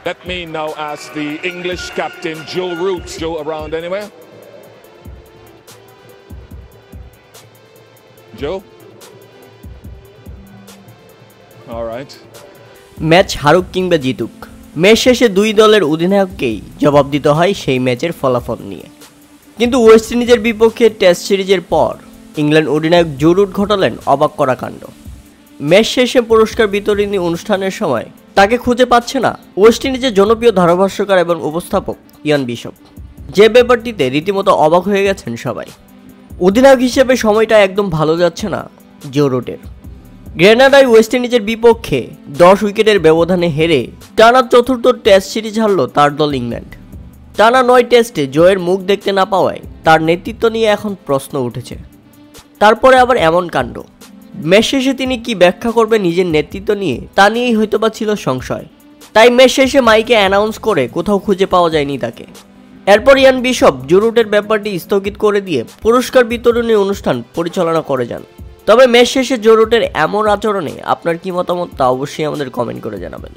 Let me now ask the English captain, Joe Root. Joe, around anywhere? Joe? All right. Match হারুক কিংবা জিতুক match শেষে দুই দলের অধিনায়ককেই জবাব দিতে হয় সেই ম্যাচের ফলাফল নিয়ে কিন্তু ওয়েস্ট ইন্ডিজের বিপক্ষে টেস্ট সিরিজের পর ইংল্যান্ড অধিনায়ক জরুট ঘটালেন অবাক করা কাণ্ড ম্যাচ শেষে পুরস্কার বিতরণী অনুষ্ঠানের সময় তাকে খুঁজে পাচ্ছে না ওয়েস্ট ইন্ডিজের জনপ্রিয় ধারাভাষ্যকার এবং উপস্থাপক ইয়ান বিশপ। যে ব্যাপারটিতে রীতিমতো অবাক হয়ে গেছেন সবাই। অধিনায়ক হিসেবে সময়টা একদম ভালো যাচ্ছে না জোরুটের গ্রেনাডায় ওয়েস্ট ইন্ডিজের বিপক্ষে দশ উইকেটের ব্যবধানে হেরে টানা চতুর্থ টেস্ট সিরিজ হারল তার দল ইংল্যান্ড। টানা নয় টেস্টে জয়ের মুখ দেখতে না পাওয়ায় তার নেতৃত্ব নিয়ে এখন প্রশ্ন উঠেছে। তারপরে আবার এমন কাণ্ড। ম্যাচ শেষে তিনি কি ব্যাখ্যা করবে নিজের নেতৃত্ব নিয়ে? তা নিয়েই হয়তোবা ছিল সংশয়। তাই ম্যাচ শেষে মাইকে অ্যানাউন্স করে কোথাও খুঁজে পাওয়া যায়নি তাকে। এরপর ইয়ান বিশপ জুরুটের ব্যাপারটি স্থগিত করে দিয়ে পুরস্কার বিতরণী অনুষ্ঠান পরিচালনা করে যান। তবে ম্যাচ শেষে জরুটের এমন আচরণে আপনার কি মতামত তা অবশ্যই আমাদের কমেন্ট করে জানাবেন।